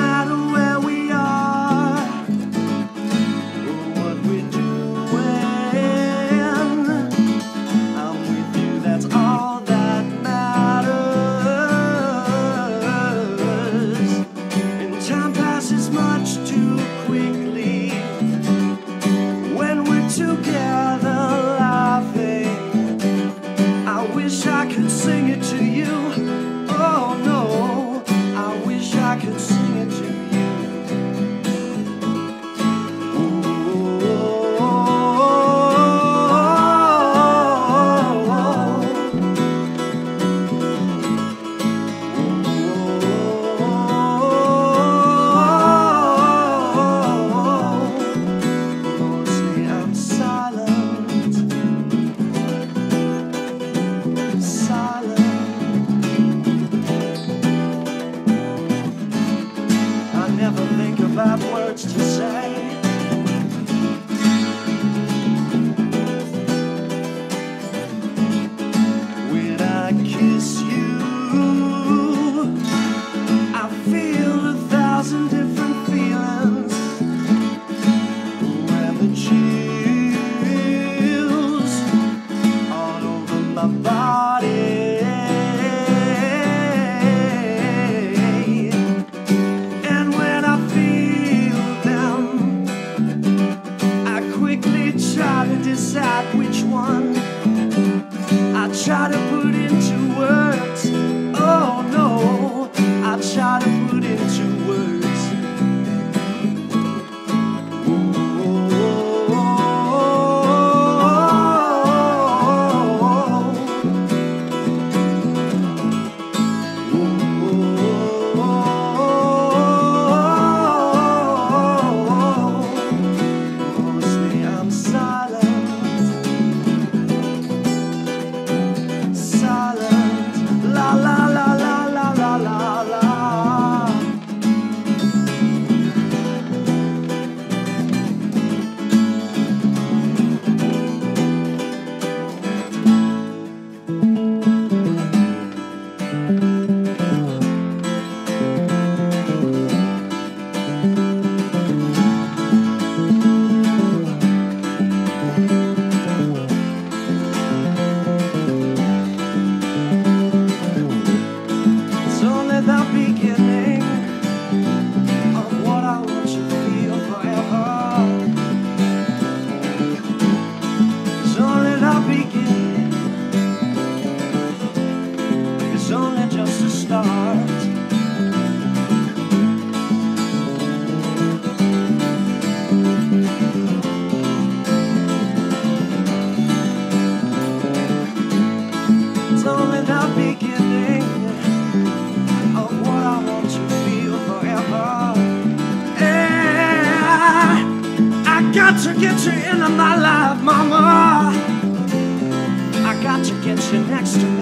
matter where we got to get you into my life, mama. I got to get you next to me.